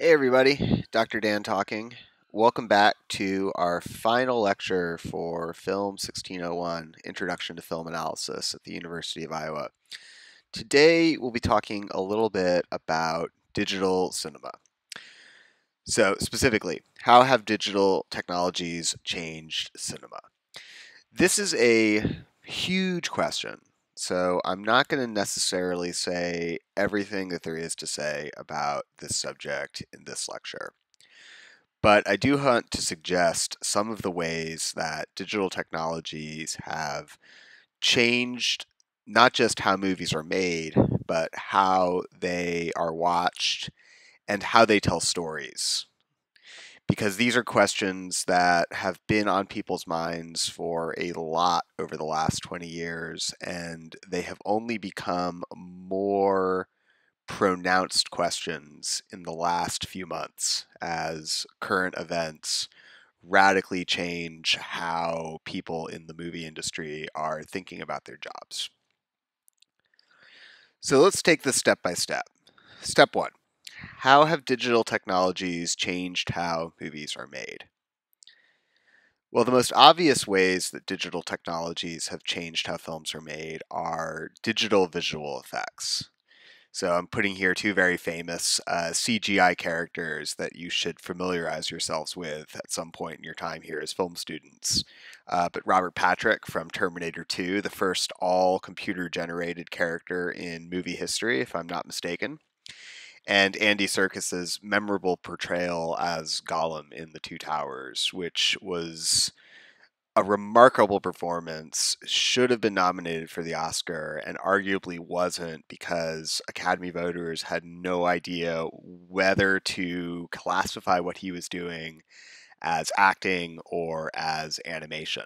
Hey everybody, Dr. Dan talking. Welcome back to our final lecture for Film 1601 Introduction to Film Analysis at the University of Iowa. Today we'll be talking a little bit about digital cinema. So, specifically, how have digital technologies changed cinema? This is a huge question so I'm not going to necessarily say everything that there is to say about this subject in this lecture. But I do want to suggest some of the ways that digital technologies have changed not just how movies are made, but how they are watched and how they tell stories because these are questions that have been on people's minds for a lot over the last 20 years, and they have only become more pronounced questions in the last few months as current events radically change how people in the movie industry are thinking about their jobs. So let's take this step by step. Step one how have digital technologies changed how movies are made? Well, the most obvious ways that digital technologies have changed how films are made are digital visual effects. So I'm putting here two very famous uh, CGI characters that you should familiarize yourselves with at some point in your time here as film students. Uh, but Robert Patrick from Terminator 2, the first all computer generated character in movie history, if I'm not mistaken and Andy Serkis's memorable portrayal as Gollum in The Two Towers, which was a remarkable performance, should have been nominated for the Oscar, and arguably wasn't because Academy voters had no idea whether to classify what he was doing as acting or as animation.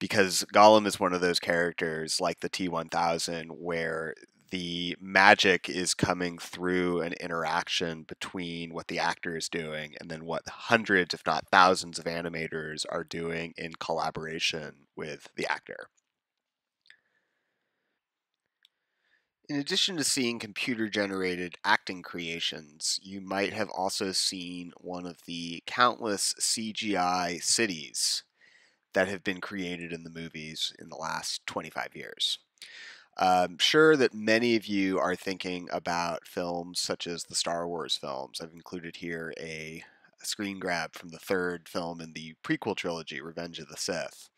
Because Gollum is one of those characters like the T 1000 where the magic is coming through an interaction between what the actor is doing and then what hundreds, if not thousands, of animators are doing in collaboration with the actor. In addition to seeing computer generated acting creations, you might have also seen one of the countless CGI cities that have been created in the movies in the last 25 years. I'm sure that many of you are thinking about films such as the Star Wars films. I've included here a, screen grab from the third film in the prequel trilogy, Revenge of the Sith,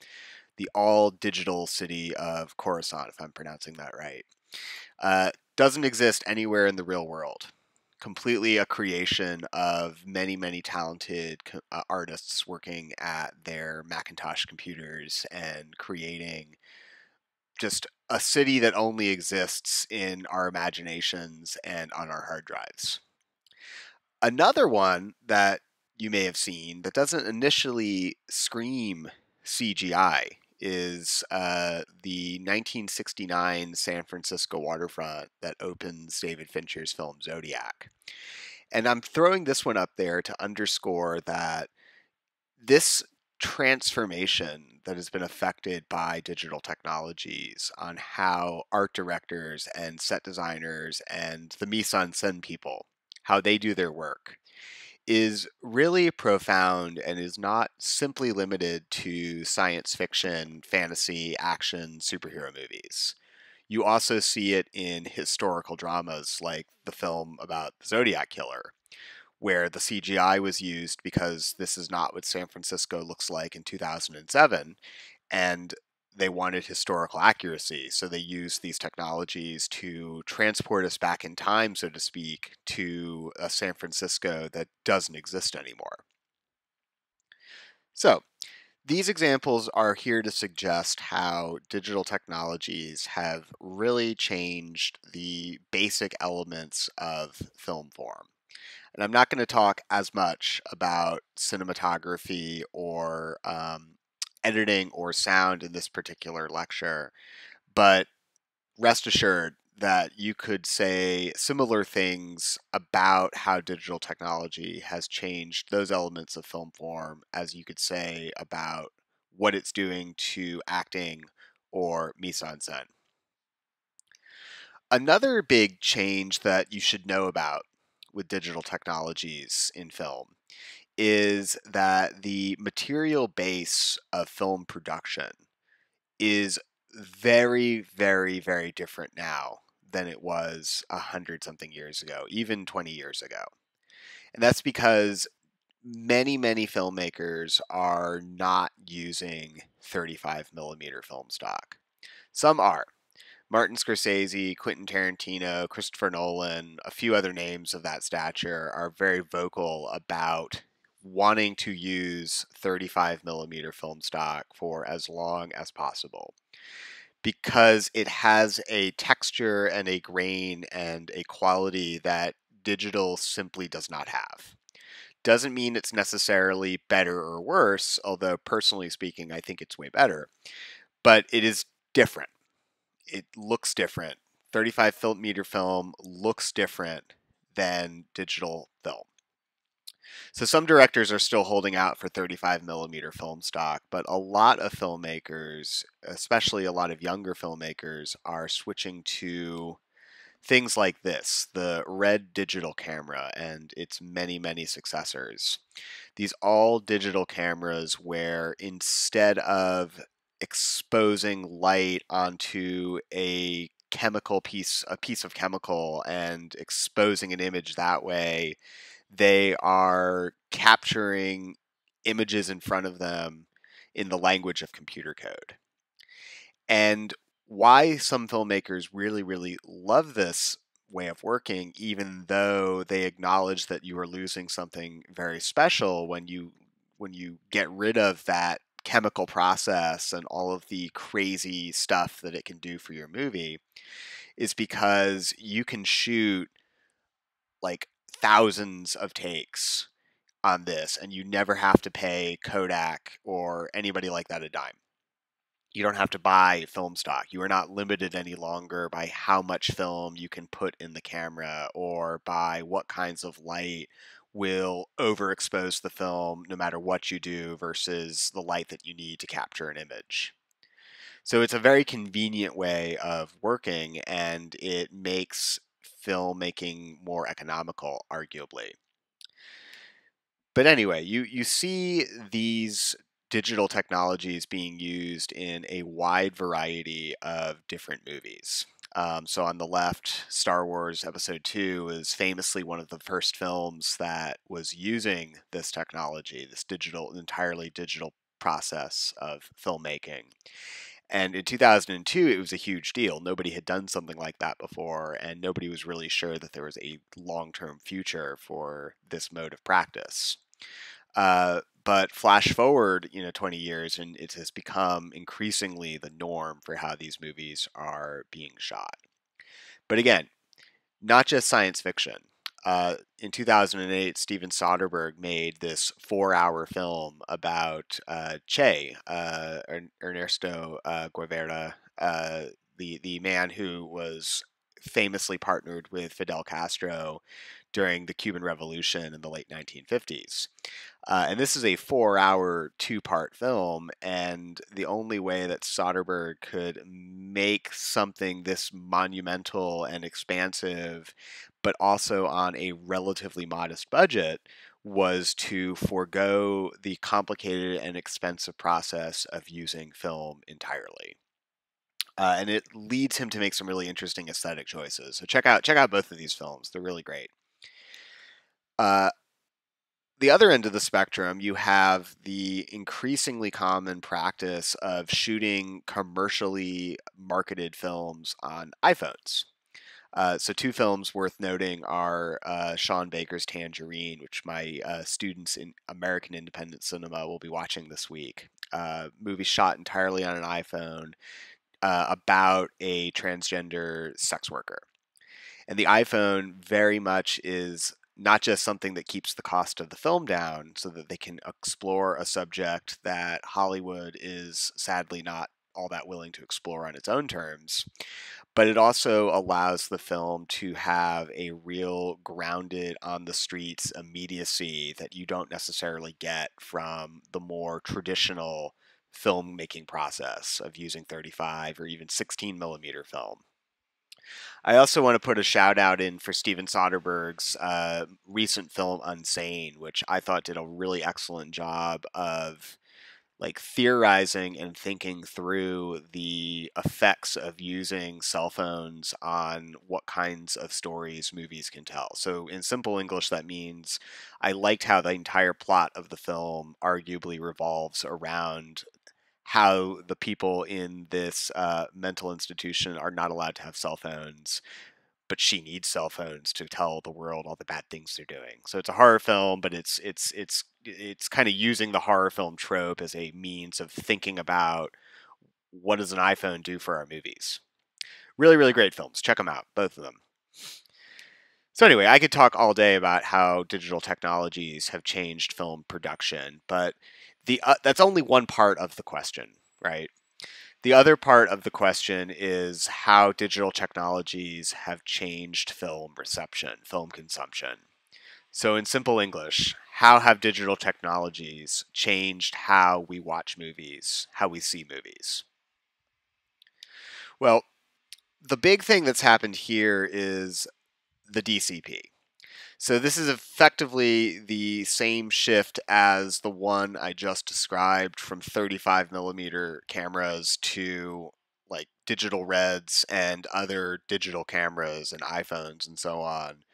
the all digital city of Coruscant, if I'm pronouncing that right. Uh, doesn't exist anywhere in the real world. Completely a creation of many, many talented uh, artists working at their Macintosh computers and creating just a city that only exists in our imaginations and on our hard drives. Another one that you may have seen that doesn't initially scream CGI is uh, the 1969 San Francisco waterfront that opens David Fincher's film Zodiac. And I'm throwing this one up there to underscore that this transformation that has been affected by digital technologies on how art directors and set designers and the mise en scène people how they do their work is really profound and is not simply limited to science fiction, fantasy, action, superhero movies. You also see it in historical dramas like the film about the Zodiac Killer, where the CGI was used because this is not what San Francisco looks like in 2007. And they wanted historical accuracy. So they used these technologies to transport us back in time, so to speak, to a San Francisco that doesn't exist anymore. So these examples are here to suggest how digital technologies have really changed the basic elements of film form. And I'm not going to talk as much about cinematography or um, editing or sound in this particular lecture, but rest assured that you could say similar things about how digital technology has changed those elements of film form as you could say about what it's doing to acting or mise en scène. Another big change that you should know about with digital technologies in film is that the material base of film production is very, very, very different now than it was a hundred something years ago, even 20 years ago. And that's because many, many filmmakers are not using 35 millimeter film stock. Some are. Martin Scorsese, Quentin Tarantino, Christopher Nolan, a few other names of that stature are very vocal about wanting to use 35 millimeter film stock for as long as possible because it has a texture and a grain and a quality that digital simply does not have. Doesn't mean it's necessarily better or worse, although personally speaking, I think it's way better. But it is different. It looks different. 35 meter film looks different than digital film. So some directors are still holding out for 35 millimeter film stock, but a lot of filmmakers, especially a lot of younger filmmakers, are switching to things like this the red digital camera and its many many successors these all digital cameras where instead of exposing light onto a chemical piece a piece of chemical and exposing an image that way they are capturing images in front of them in the language of computer code. And why some filmmakers really, really love this way of working, even though they acknowledge that you are losing something very special when you when you get rid of that chemical process and all of the crazy stuff that it can do for your movie, is because you can shoot like thousands of takes on this, and you never have to pay Kodak or anybody like that a dime. You don't have to buy film stock. You are not limited any longer by how much film you can put in the camera or by what kinds of light will overexpose the film no matter what you do versus the light that you need to capture an image. So it's a very convenient way of working and it makes filmmaking more economical, arguably. But anyway, you, you see these digital technologies being used in a wide variety of different movies. Um, so on the left, Star Wars Episode 2 is famously one of the first films that was using this technology, this digital, entirely digital process of filmmaking. And in 2002, it was a huge deal. Nobody had done something like that before, and nobody was really sure that there was a long term future for this mode of practice. Uh, but flash forward, you know, 20 years, and it has become increasingly the norm for how these movies are being shot. But again, not just science fiction. Uh, in 2008, Steven Soderbergh made this four-hour film about uh, Che, uh, Ernesto uh, Guevara, uh, the the man who was famously partnered with Fidel Castro during the Cuban Revolution in the late 1950s. Uh, and this is a four hour, two part film. And the only way that Soderbergh could make something this monumental and expansive, but also on a relatively modest budget, was to forego the complicated and expensive process of using film entirely. Uh, and it leads him to make some really interesting aesthetic choices. So check out check out both of these films; they're really great. Uh, the other end of the spectrum, you have the increasingly common practice of shooting commercially marketed films on iPhones. Uh, so, two films worth noting are uh, Sean Baker's Tangerine, which my uh, students in American independent cinema will be watching this week. Uh, movie shot entirely on an iPhone uh, about a transgender sex worker. And the iPhone very much is not just something that keeps the cost of the film down so that they can explore a subject that Hollywood is sadly not all that willing to explore on its own terms, but it also allows the film to have a real grounded on the streets immediacy that you don't necessarily get from the more traditional filmmaking process of using 35 or even 16 millimeter film. I also want to put a shout out in for Steven Soderbergh's uh, recent film Unsane, which I thought did a really excellent job of like theorizing and thinking through the effects of using cell phones on what kinds of stories movies can tell. So, in simple English, that means I liked how the entire plot of the film arguably revolves around how the people in this uh, mental institution are not allowed to have cell phones but she needs cell phones to tell the world all the bad things they're doing. So it's a horror film, but it's it's it's it's kind of using the horror film trope as a means of thinking about what does an iPhone do for our movies. Really, really great films. Check them out, both of them. So anyway, I could talk all day about how digital technologies have changed film production, but the uh, that's only one part of the question, right? The other part of the question is how digital technologies have changed film reception, film consumption. So, in simple English, how have digital technologies changed how we watch movies, how we see movies? Well, the big thing that's happened here is the DCP. So this is effectively the same shift as the one I just described from 35 millimeter cameras to like digital reds and other digital cameras and iPhones and so on.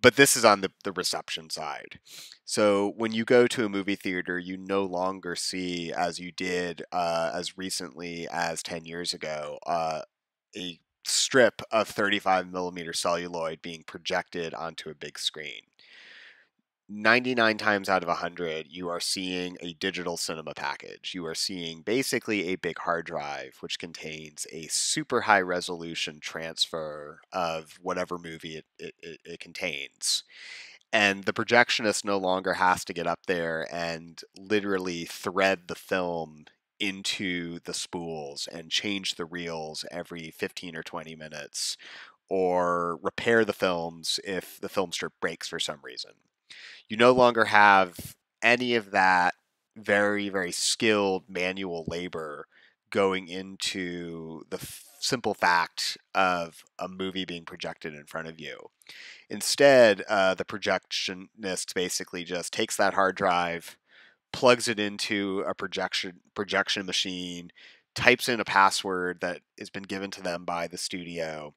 But this is on the, the reception side. So when you go to a movie theater, you no longer see, as you did uh, as recently as 10 years ago, uh, a strip of 35 millimeter celluloid being projected onto a big screen. 99 times out of 100, you are seeing a digital cinema package. You are seeing basically a big hard drive, which contains a super high resolution transfer of whatever movie it, it, it, contains. And the projectionist no longer has to get up there and literally thread the film into the spools and change the reels every 15 or 20 minutes or repair the films if the film strip breaks for some reason. You no longer have any of that very, very skilled manual labor going into the f- simple fact of a movie being projected in front of you. Instead, uh, the projectionist basically just takes that hard drive, plugs it into a projection projection machine, types in a password that has been given to them by the studio,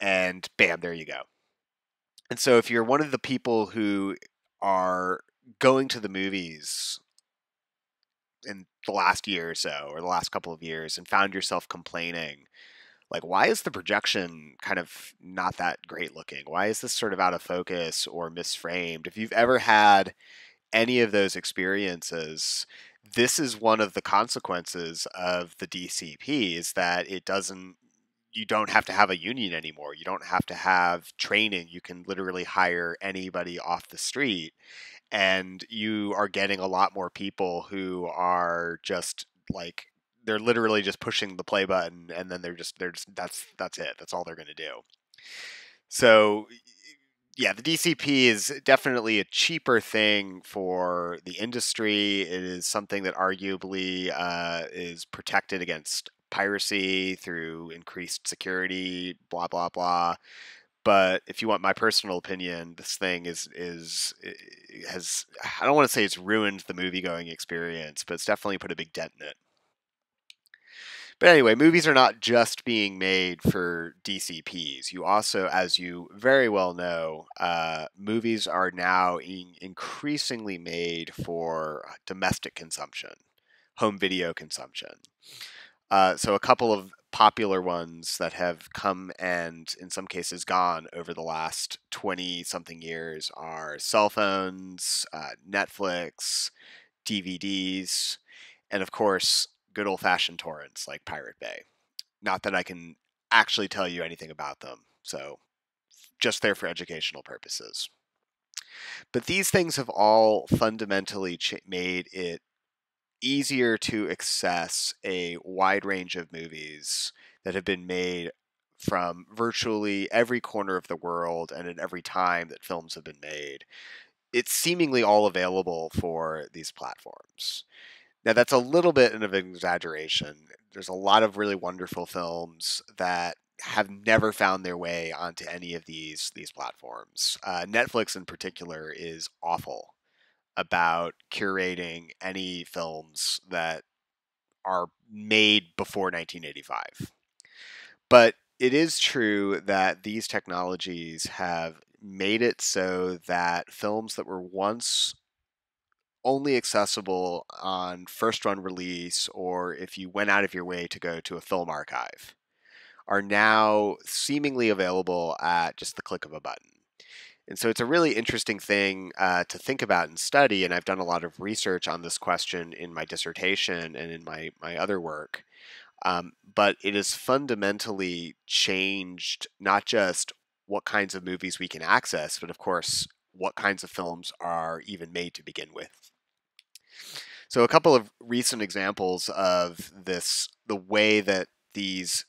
and bam, there you go. And so if you're one of the people who are going to the movies in the last year or so, or the last couple of years, and found yourself complaining, like, why is the projection kind of not that great looking? Why is this sort of out of focus or misframed? If you've ever had any of those experiences, this is one of the consequences of the DCP is that it doesn't you don't have to have a union anymore. You don't have to have training. You can literally hire anybody off the street and you are getting a lot more people who are just like they're literally just pushing the play button and then they're just they're just that's that's it. That's all they're going to do. So yeah, the DCP is definitely a cheaper thing for the industry. It is something that arguably uh, is protected against piracy through increased security, blah blah blah. But if you want my personal opinion, this thing is is has I don't want to say it's ruined the movie going experience, but it's definitely put a big dent in it. But anyway, movies are not just being made for DCPs. You also, as you very well know, uh, movies are now in increasingly made for domestic consumption, home video consumption. Uh, so, a couple of popular ones that have come and, in some cases, gone over the last 20 something years are cell phones, uh, Netflix, DVDs, and of course, good old fashioned torrents like Pirate Bay. Not that I can actually tell you anything about them, so just there for educational purposes. But these things have all fundamentally made it easier to access a wide range of movies that have been made from virtually every corner of the world and at every time that films have been made. It's seemingly all available for these platforms. Now, that's a little bit of an exaggeration. There's a lot of really wonderful films that have never found their way onto any of these these platforms. Uh, Netflix, in particular, is awful about curating any films that are made before 1985. But it is true that these technologies have made it so that films that were once only accessible on first run release or if you went out of your way to go to a film archive are now seemingly available at just the click of a button. And so it's a really interesting thing uh, to think about and study. And I've done a lot of research on this question in my dissertation and in my, my other work. Um, but it has fundamentally changed not just what kinds of movies we can access, but of course, what kinds of films are even made to begin with. So, a couple of recent examples of this, the way that these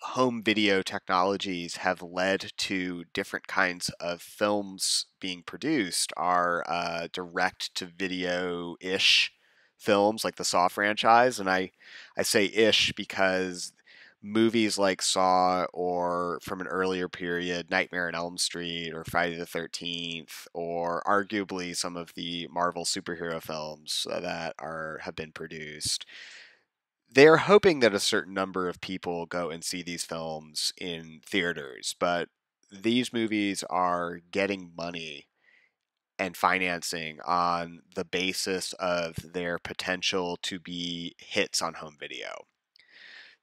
home video technologies have led to different kinds of films being produced are uh, direct to video ish films like the Saw franchise. And I, I say ish because movies like Saw or from an earlier period, Nightmare on Elm Street or Friday the 13th, or arguably some of the Marvel superhero films that are have been produced they're hoping that a certain number of people go and see these films in theaters, but these movies are getting money and financing on the basis of their potential to be hits on home video.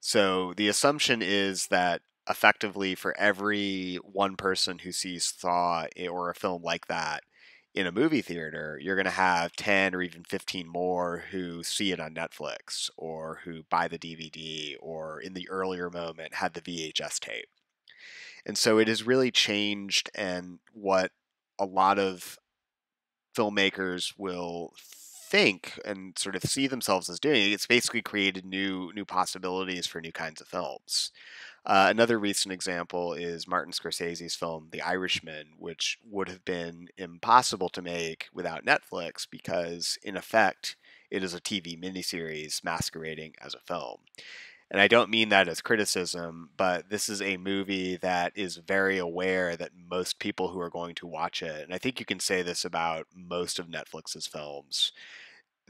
So the assumption is that effectively for every one person who sees Saw eh, or a film like that, in a movie theater, you're going to have 10 or even 15 more who see it on Netflix or who buy the DVD or in the earlier moment had the VHS tape. And so it has really changed and what a lot of filmmakers will think and sort of see themselves as doing. It's basically created new new possibilities for new kinds of films. Uh, another recent example is Martin Scorsese's film The Irishman, which would have been impossible to make without Netflix because, in effect, it is a TV miniseries masquerading as a film. And I don't mean that as criticism, but this is a movie that is very aware that most people who are going to watch it, and I think you can say this about most of Netflix's films,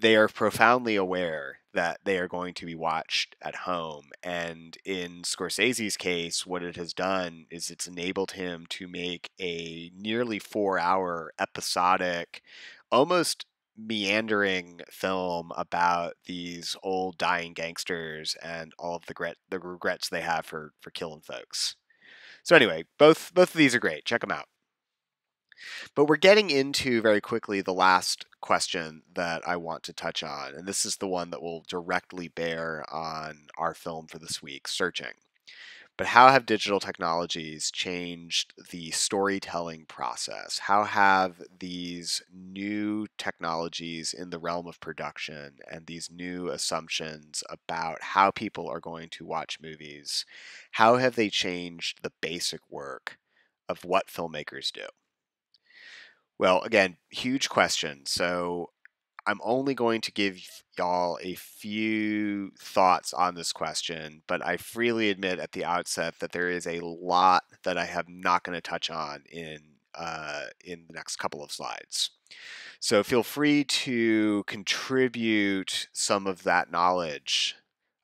they are profoundly aware that they are going to be watched at home. And in Scorsese's case, what it has done is it's enabled him to make a nearly four hour episodic, almost meandering film about these old dying gangsters and all of the regret the regrets they have for for killing folks. So anyway, both both of these are great. Check them out. But we're getting into very quickly the last question that I want to touch on, and this is the one that will directly bear on our film for this week, Searching. But how have digital technologies changed the storytelling process? How have these new technologies in the realm of production and these new assumptions about how people are going to watch movies, how have they changed the basic work of what filmmakers do? Well, again, huge question. So I'm only going to give y'all a few thoughts on this question, but I freely admit at the outset that there is a lot that I have not going to touch on in uh, in the next couple of slides. So feel free to contribute some of that knowledge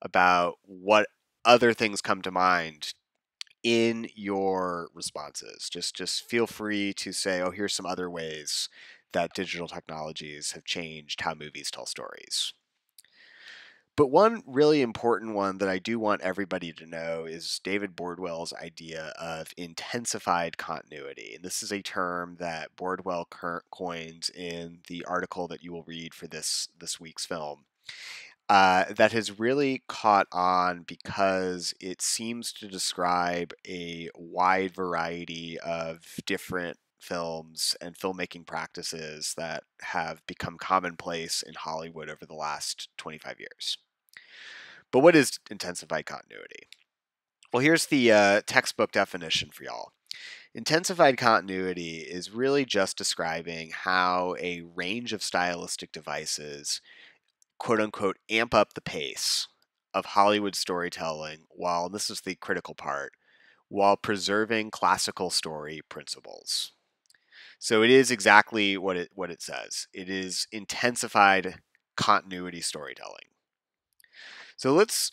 about what other things come to mind in your responses. Just just feel free to say, "Oh, here's some other ways that digital technologies have changed how movies tell stories." But one really important one that I do want everybody to know is David Bordwell's idea of intensified continuity. And this is a term that Bordwell coins in the article that you will read for this this week's film. Uh, that has really caught on because it seems to describe a wide variety of different films and filmmaking practices that have become commonplace in Hollywood over the last 25 years. But what is intensified continuity? Well, here's the uh, textbook definition for y'all. Intensified continuity is really just describing how a range of stylistic devices quote unquote amp up the pace of Hollywood storytelling while this is the critical part while preserving classical story principles. So it is exactly what it what it says. It is intensified continuity storytelling. So let's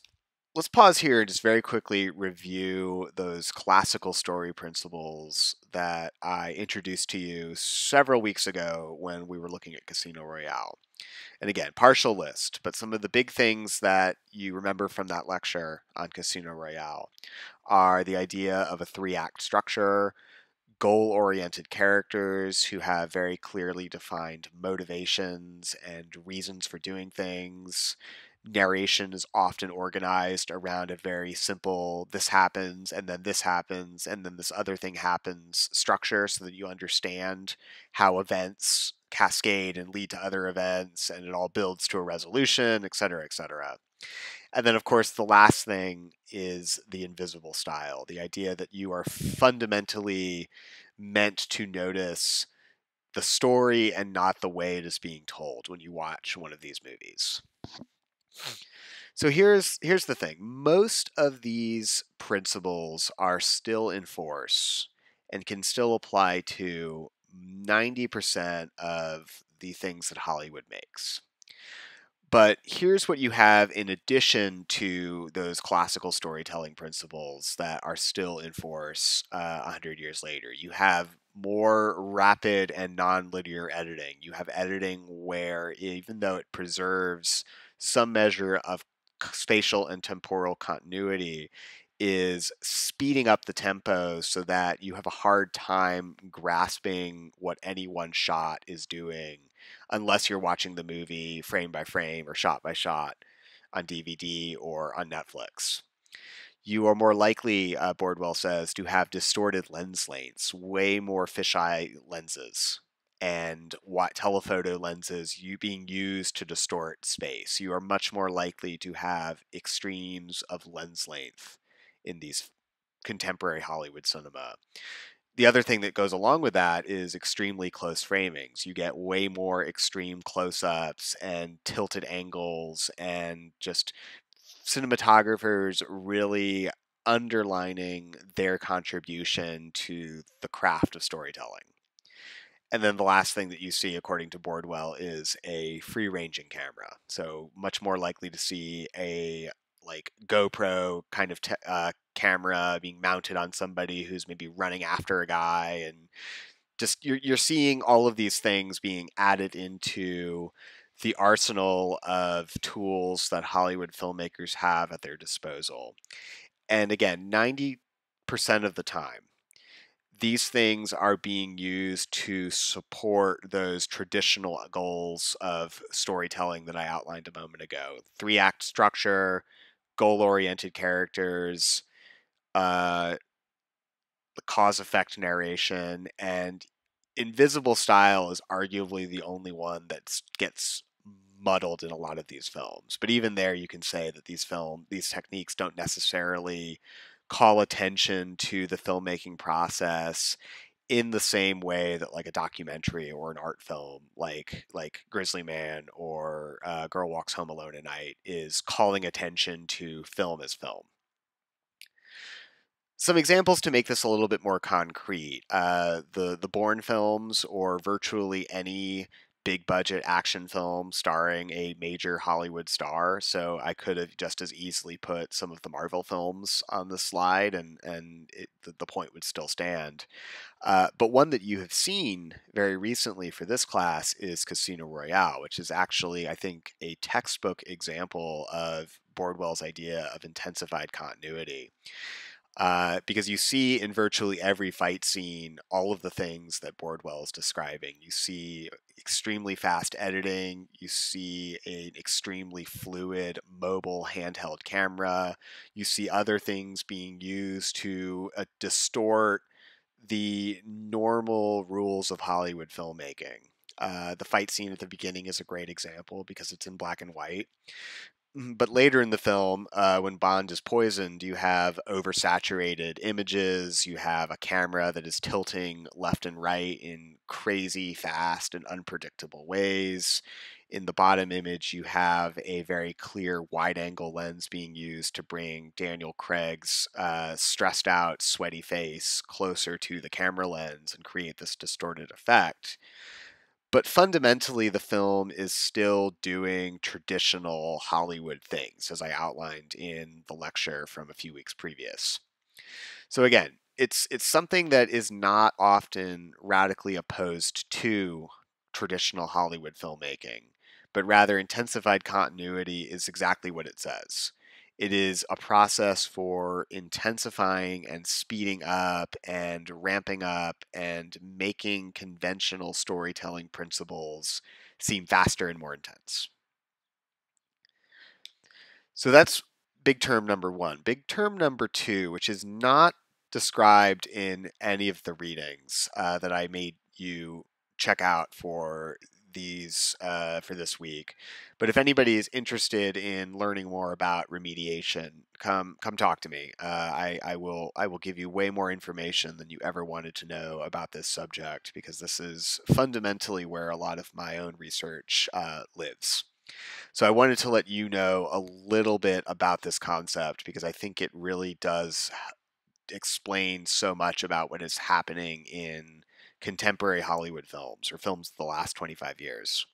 let's pause here and just very quickly review those classical story principles that I introduced to you several weeks ago when we were looking at Casino Royale. And again, partial list, but some of the big things that you remember from that lecture on Casino Royale are the idea of a three act structure, goal oriented characters who have very clearly defined motivations and reasons for doing things, narration is often organized around a very simple this happens and then this happens and then this other thing happens structure so that you understand how events cascade and lead to other events and it all builds to a resolution et cetera et cetera and then of course the last thing is the invisible style the idea that you are fundamentally meant to notice the story and not the way it is being told when you watch one of these movies hmm. so here's here's the thing. Most of these principles are still in force and can still apply to 90% of the things that Hollywood makes. But here's what you have in addition to those classical storytelling principles that are still in force uh, 100 years later. You have more rapid and non-linear editing. You have editing where even though it preserves some measure of spatial and temporal continuity is speeding up the tempo so that you have a hard time grasping what any one shot is doing unless you're watching the movie frame by frame or shot by shot on DVD or on Netflix. You are more likely, uh, Bordwell says, to have distorted lens lengths, way more fisheye lenses and what telephoto lenses you being used to distort space. You are much more likely to have extremes of lens length in these contemporary Hollywood cinema. The other thing that goes along with that is extremely close framings. You get way more extreme close ups and tilted angles, and just cinematographers really underlining their contribution to the craft of storytelling. And then the last thing that you see, according to Bordwell, is a free ranging camera. So much more likely to see a like GoPro kind of uh, camera being mounted on somebody who's maybe running after a guy, and just you're you're seeing all of these things being added into the arsenal of tools that Hollywood filmmakers have at their disposal. And again, ninety percent of the time, these things are being used to support those traditional goals of storytelling that I outlined a moment ago. Three act structure, goal oriented characters, uh, the cause effect narration, and invisible style is arguably the only one that gets muddled in a lot of these films. But even there, you can say that these film these techniques don't necessarily call attention to the filmmaking process in the same way that like a documentary or an art film like like grizzly man or uh, girl walks home alone at night is calling attention to film as film. Some examples to make this a little bit more concrete uh, the the bourne films or virtually any big budget action film starring a major Hollywood star. So I could have just as easily put some of the Marvel films on the slide, and and it, the, point would still stand. Uh, but one that you have seen very recently for this class is Casino Royale, which is actually, I think, a textbook example of Bordwell's idea of intensified continuity. Uh, because you see in virtually every fight scene all of the things that Bordwell is describing. You see extremely fast editing, you see an extremely fluid mobile handheld camera, you see other things being used to uh, distort the normal rules of Hollywood filmmaking. Uh, the fight scene at the beginning is a great example because it's in black and white. Mm-hmm, but later in the film, uh, when Bond is poisoned, you have oversaturated images. You have a camera that is tilting left and right in crazy, fast, and unpredictable ways. In the bottom image, you have a very clear wide angle lens being used to bring Daniel Craig's uh, stressed out, sweaty face closer to the camera lens and create this distorted effect. But fundamentally, the film is still doing traditional Hollywood things, as I outlined in the lecture from a few weeks previous. So again, it's it's something that is not often radically opposed to traditional Hollywood filmmaking, but rather intensified continuity is exactly what it says. It is a process for intensifying and speeding up and ramping up and making conventional storytelling principles seem faster and more intense. So that's big term number one. Big term number two, which is not described in any of the readings uh, that I made you check out for these uh, for this week. But if anybody is interested in learning more about remediation, come come talk to me. Uh, I, I will I will give you way more information than you ever wanted to know about this subject because this is fundamentally where a lot of my own research uh, lives. So I wanted to let you know a little bit about this concept because I think it really does explain so much about what is happening in contemporary Hollywood films or films of the last 25 years.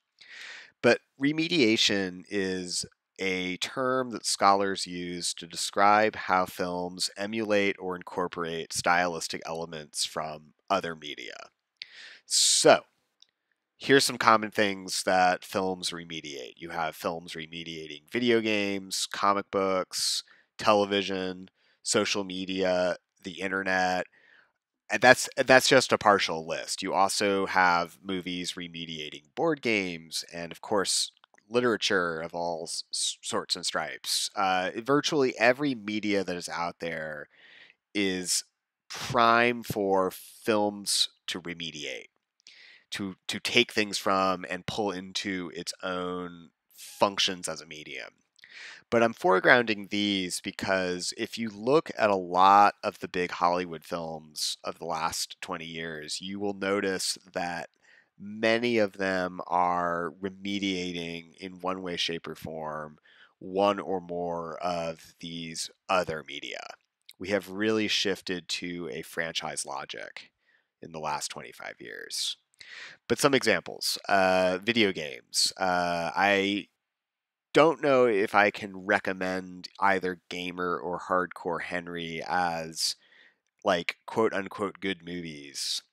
But remediation is a term that scholars use to describe how films emulate or incorporate stylistic elements from other media. So, here's some common things that films remediate. You have films remediating video games, comic books, television, social media, the internet, and that's that's just a partial list. You also have movies remediating board games, and of course, literature of all sorts and stripes. Uh, virtually every media that is out there is prime for films to remediate, to to take things from and pull into its own functions as a medium. But I'm foregrounding these because if you look at a lot of the big Hollywood films of the last 20 years, you will notice that many of them are remediating in one way, shape, or form one or more of these other media. We have really shifted to a franchise logic in the last 25 years. But some examples uh, video games. Uh, I don't know if I can recommend either Gamer or Hardcore Henry as like quote unquote good movies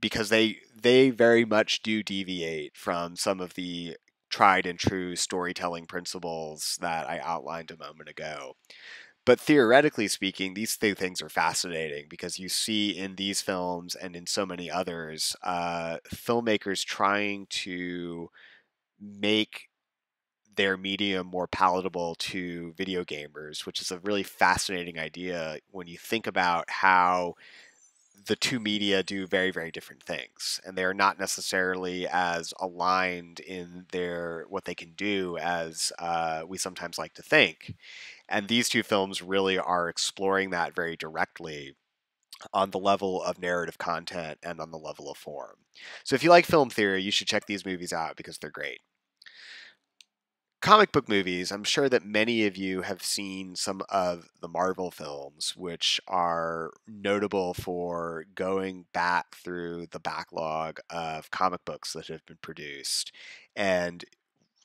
because they they very much do deviate from some of the tried and true storytelling principles that I outlined a moment ago. But theoretically speaking, these two things are fascinating because you see in these films and in so many others, uh, filmmakers trying to make their medium more palatable to video gamers, which is a really fascinating idea when you think about how the two media do very very different things and they're not necessarily as aligned in their what they can do as uh, we sometimes like to think. And these two films really are exploring that very directly on the level of narrative content and on the level of form. So if you like film theory you should check these movies out because they're great comic book movies, I'm sure that many of you have seen some of the Marvel films, which are notable for going back through the backlog of comic books that have been produced and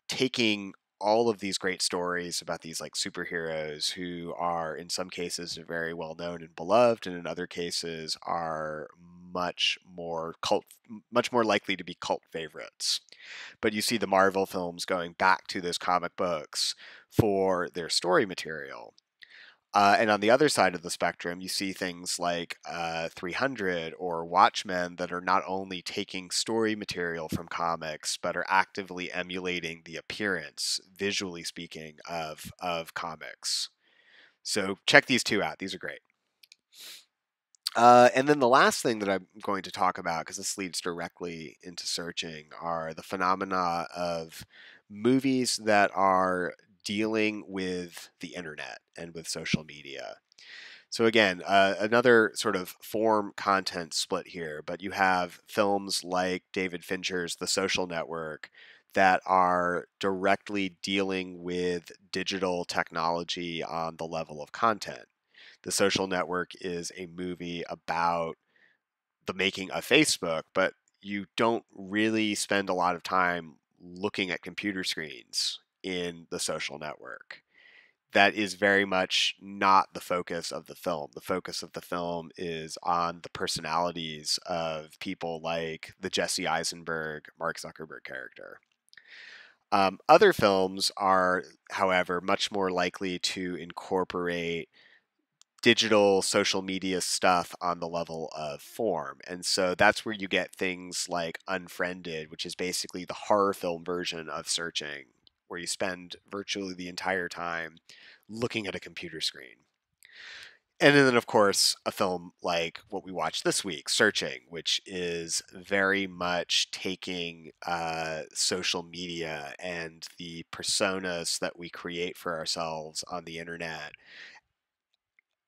taking all of these great stories about these like superheroes who are in some cases very well known and beloved and in other cases are much more cult much more likely to be cult favorites but you see the marvel films going back to those comic books for their story material uh, and on the other side of the spectrum, you see things like uh, 300 or Watchmen that are not only taking story material from comics, but are actively emulating the appearance, visually speaking, of, of comics. So check these two out. These are great. Uh, and then the last thing that I'm going to talk about, because this leads directly into searching, are the phenomena of movies that are dealing with the internet and with social media. So again, uh, another sort of form content split here, but you have films like David Fincher's The Social Network that are directly dealing with digital technology on the level of content. The Social Network is a movie about the making of Facebook, but you don't really spend a lot of time looking at computer screens in the social network. That is very much not the focus of the film. The focus of the film is on the personalities of people like the Jesse Eisenberg, Mark Zuckerberg character. Um, other films are, however, much more likely to incorporate digital social media stuff on the level of form. And so that's where you get things like Unfriended, which is basically the horror film version of searching, where you spend virtually the entire time looking at a computer screen. And then, of course, a film like what we watched this week, Searching, which is very much taking uh, social media and the personas that we create for ourselves on the internet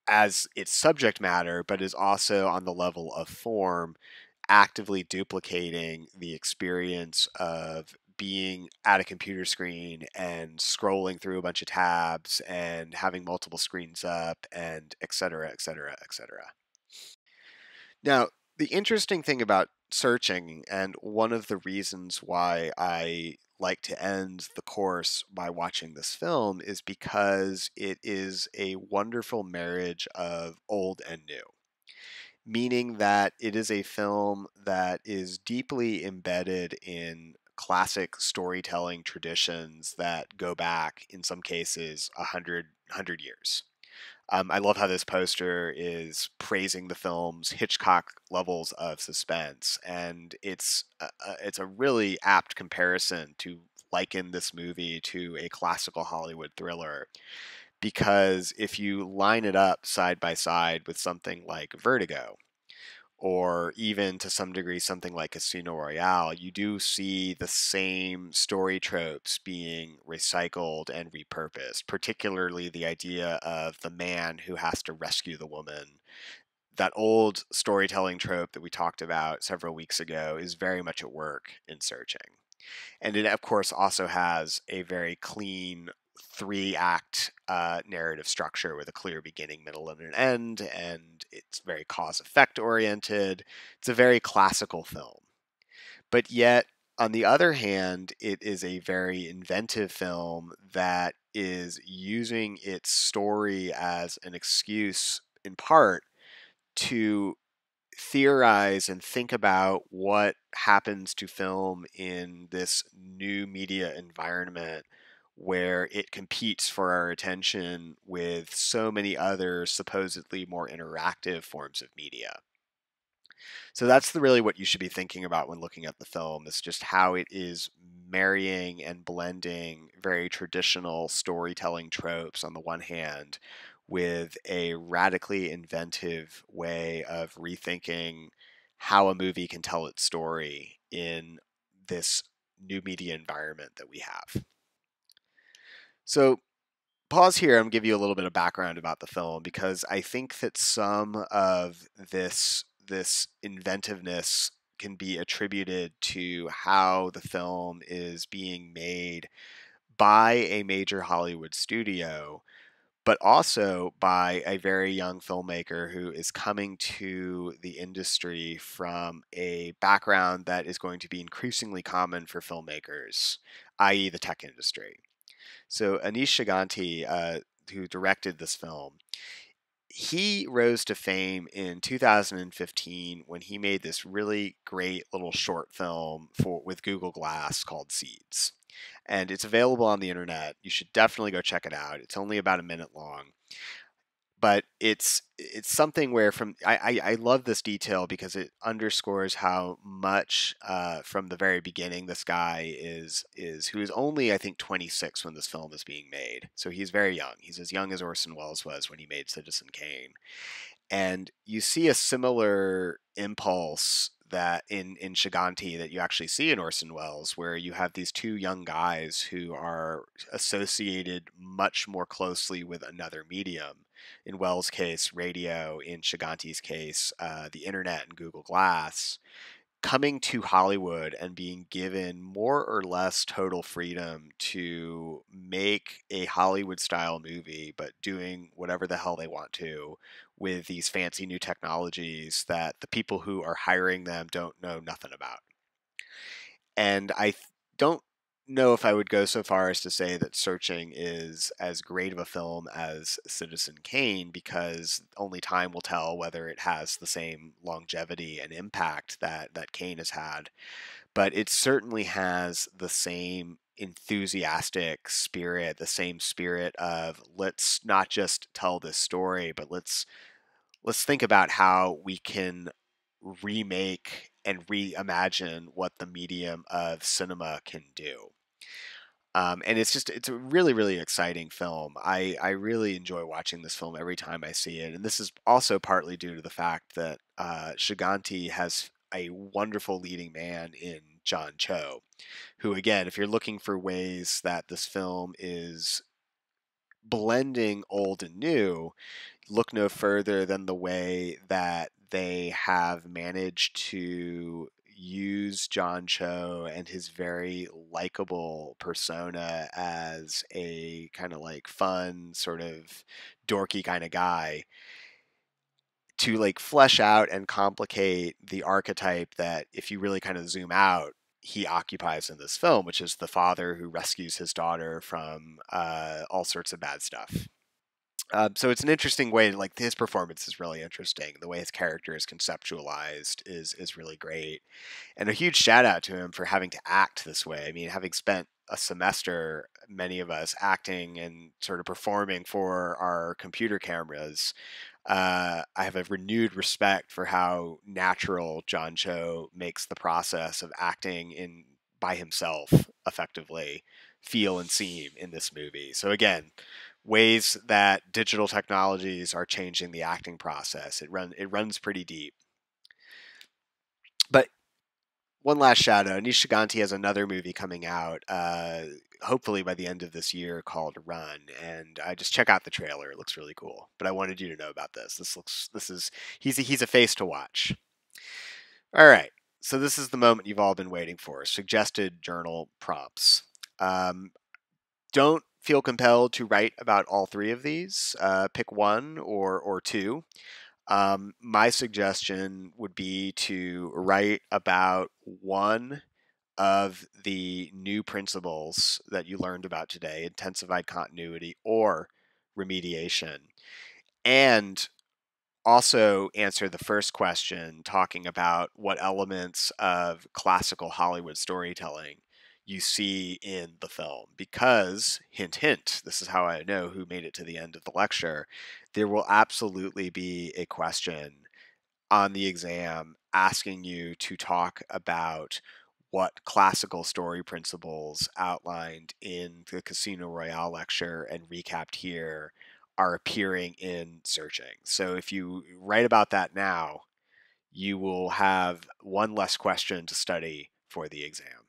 as its subject matter, but is also on the level of form, actively duplicating the experience of being at a computer screen and scrolling through a bunch of tabs and having multiple screens up and et cetera, et cetera, et cetera. Now, the interesting thing about searching, and one of the reasons why I like to end the course by watching this film is because it is a wonderful marriage of old and new. Meaning that it is a film that is deeply embedded in classic storytelling traditions that go back, in some cases, a hundred hundred years. Um, I love how this poster is praising the film's Hitchcock levels of suspense, and it's a, it's a really apt comparison to liken this movie to a classical Hollywood thriller. Because if you line it up side by side with something like Vertigo, or even to some degree something like Casino Royale, you do see the same story tropes being recycled and repurposed, particularly the idea of the man who has to rescue the woman. That old storytelling trope that we talked about several weeks ago is very much at work in Searching. And it, of course, also has a very clean three act uh, narrative structure with a clear beginning, middle, and an end, and it's very cause effect oriented. It's a very classical film. But yet, on the other hand, it is a very inventive film that is using its story as an excuse, in part, to theorize and think about what happens to film in this new media environment where it competes for our attention with so many other supposedly more interactive forms of media. So that's the, really what you should be thinking about when looking at the film is just how it is marrying and blending very traditional storytelling tropes on the one hand with a radically inventive way of rethinking how a movie can tell its story in this new media environment that we have. So, pause here and give you a little bit of background about the film because I think that some of this this inventiveness can be attributed to how the film is being made by a major Hollywood studio, but also by a very young filmmaker who is coming to the industry from a background that is going to be increasingly common for filmmakers, i.e., the tech industry. So Aneesh Chaganty, uh, who directed this film, he rose to fame in 2015 when he made this really great little short film for with Google Glass called Seeds. And it's available on the internet. You should definitely go check it out. It's only about a minute long but it's it's something where from I, I, I love this detail because it underscores how much uh, from the very beginning this guy is is who is only I think 26 when this film is being made. So he's very young. He's as young as Orson Welles was when he made Citizen Kane. And you see a similar impulse that in in Chaganty that you actually see in Orson Welles, where you have these two young guys who are associated much more closely with another medium. In Welles' case, radio. In Chaganty's case, uh, the internet and Google Glass. coming to Hollywood and being given more or less total freedom to make a Hollywood style movie, but doing whatever the hell they want to with these fancy new technologies that the people who are hiring them don't know nothing about. And I don't know if I would go so far as to say that Searching is as great of a film as Citizen Kane because only time will tell whether it has the same longevity and impact that that Kane has had. But it certainly has the same enthusiastic spirit, the same spirit of let's not just tell this story, but let's let's think about how we can remake and reimagine what the medium of cinema can do. Um, and it's just it's a really really exciting film. I I really enjoy watching this film every time I see it, and this is also partly due to the fact that uh, Chaganty has a wonderful leading man in John Cho, who again, if you're looking for ways that this film is blending old and new, look no further than the way that they have managed to use John Cho and his very likable persona as a kind of like fun, sort of dorky kind of guy to like flesh out and complicate the archetype that if you really kind of zoom out he occupies in this film which is the father who rescues his daughter from uh, all sorts of bad stuff um, so it's an interesting way. Like his performance is really interesting. The way his character is conceptualized is is really great, and a huge shout out to him for having to act this way. I mean, having spent a semester, many of us acting and sort of performing for our computer cameras. Uh, I have a renewed respect for how natural John Cho makes the process of acting in by himself effectively feel and seem in this movie. So again, ways that digital technologies are changing the acting process. It run it runs pretty deep. But one last shout out: Aneesh Chaganty has another movie coming out, uh, hopefully by the end of this year, called Run. And I just check out the trailer; it looks really cool. But I wanted you to know about this. This looks this is he's a, he's a face to watch. All right, so this is the moment you've all been waiting for: suggested journal prompts. Um, don't feel compelled to write about all three of these. Uh, pick one or or two. Um, my suggestion would be to write about one of the new principles that you learned about today intensified continuity or remediation and also answer the first question talking about what elements of classical hollywood storytelling you see in the film because hint hint this is how i know who made it to the end of the lecture there will absolutely be a question on the exam asking you to talk about what classical story principles outlined in the casino royale lecture and recapped here are appearing in searching. So if you write about that now you will have one less question to study for the exam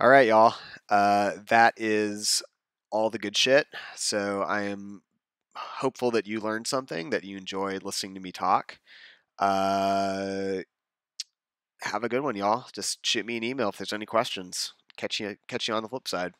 all right, y'all. Uh, that is all the good shit. So I am hopeful that you learned something, that you enjoyed listening to me talk. Uh, have a good one, y'all. Just shoot me an email if there's any questions. Catch you, catch you on the flip side.